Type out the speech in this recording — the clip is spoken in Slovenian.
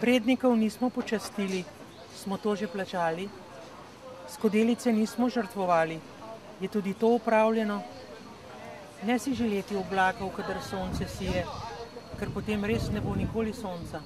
Prednikov nismo počastili, smo to že plačali, skodelice nismo žrtvovali, je tudi to upravljeno. Ne si želeti oblakov, kadar sonce sije, ker potem res ne bo nikoli sonca.